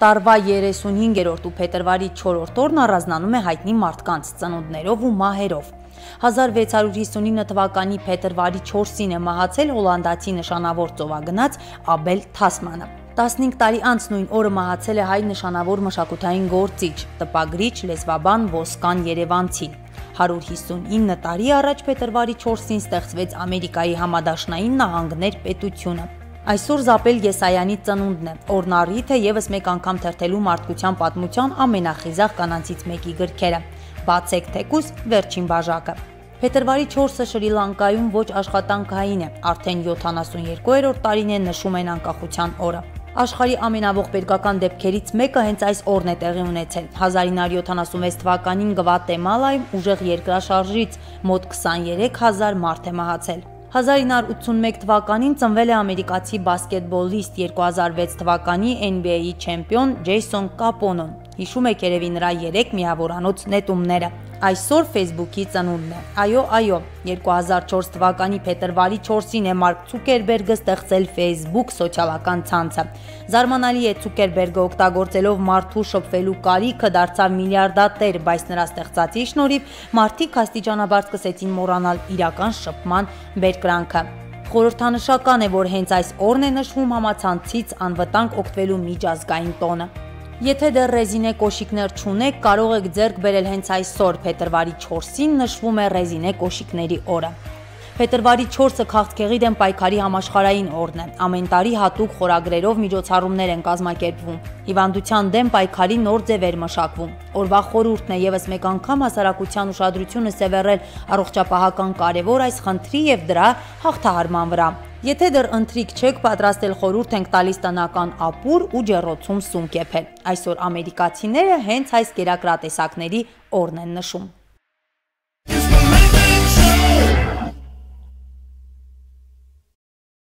Տարվա 35-րդ ու փետրվարի 4-րդ օրն առանձնանում է հայտնի մարդկանց ծնունդներով ու մահերով։ 1659 թվականի փետրվարի 4-ին է մահացել հոլանդացի նշանավոր ծովագնաց Աբել Թասմանը։ 15 տարի անց նույն օրը մահացել է հայ նշանավոր մշակութային գործիչ, տպագրիչ, լեզվաբան Ոսկան Երևանցին։ 159 տարի առաջ փետրվարի 4-ին ստեղծվեց Ամերիկայի համադաշնային նահանգներ պետությունը։ Այսօր Զապել Եսայանի ծնունդն է։ Օրն առիթ է եւս մեկ անգամ թերթելու մարդկության պատմության ամենախիզախ կանանցից մեկի գրքերը։ Բացեք թեկուս վերջին բաժակը։ Փետրվարի 4-ը Շրի Լանկայում ոչ աշխատանքային է, արդեն 72-րդ տարին է նշում են անկախության օրը։ Աշխարհի ամենաողբերգական դեպքերից մեկը հենց այս օրն է տեղի ունեցել։ 1976 թվականին Գվատեմալայում ուժեղ երկրաշարժից մոտ 23000 մարդ է մահացել։ 1981 թվականին ծնվել է ամերիկացի բասկետբոլիստ 2006 թվականի NBA-ի չեմպիոն Ջեյսոն Կապոնոն։ Հիշում եք երևի նրա 3 միավորանոց նետումները։ Այսօր Facebook-ի ծնունդն է։ Այո, այո, 2004 թվականի փետրվարի 4-ին է Մարկ Ցուկերբերգը ստեղծել Facebook սոցիալական ցանցը։ Զարմանալի է Ցուկերբերգը օգտագործելով մարդու շփվելու կարիքը դարձավ միլիարդատեր, բայց նրա ստեղծածի շնորհիվ մարդիկ աստիճանաբար սկսեցին մոռանալ իրական շփման բերկրանքը։ Խորհրդանշական է, որ հենց այս օրն է նշվում համացանցից անվտանգ օգտվելու միջազգային տոնը։ Եթե դեռ ռեզինե կոշիկներ չունեք, կարող եք ձեռք բերել հենց այսօր, փետրվարի 4-ին նշվում է ռեզինե կոշիկների օրը։ Փետրվարի 4-ը քաղցկեղի դեմ պայքարի համաշխարային օրն է։ Ամեն տարի հատուկ խորագրերով միջոցառումներ են կազմակերպվում։ Հիվանդության դեմ պայքարի նոր ձևեր մշակվում։ Օրվա խորհուրդն է եւս մեկ անգամ հասարակության ուշադրությունը սևեռել առողջապահական կարևոր այս խնդրի եւ դրա հաղթահարման վրա։ Եթե դեռ ընթրիկ չեք պատրաստել խորուրդ ենք տալիս տնական ապուր ու ջեռոցում սուն կեփել։ Այսօր ամերիկացիները հենց այս կերակրատեսակների օրն են նշում։